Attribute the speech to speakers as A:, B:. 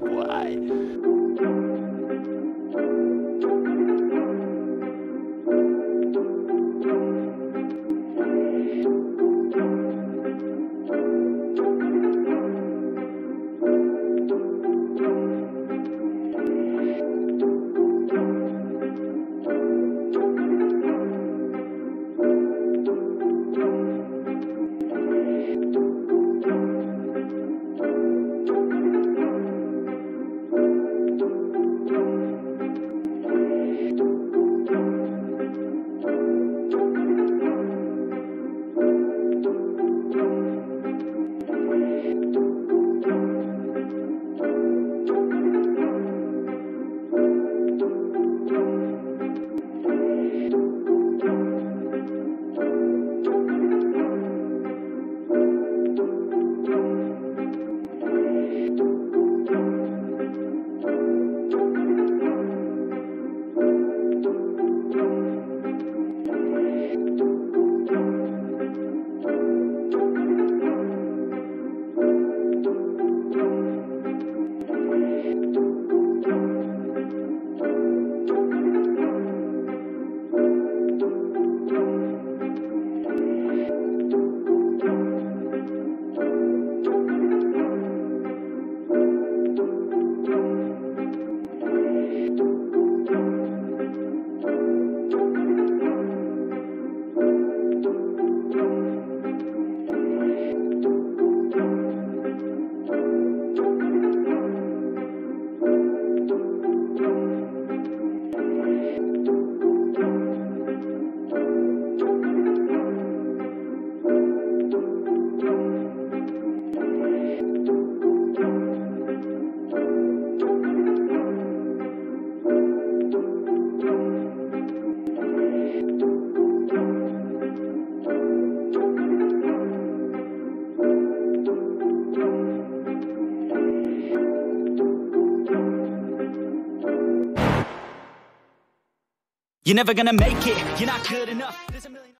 A: boy. You're never gonna make it, you're not good enough.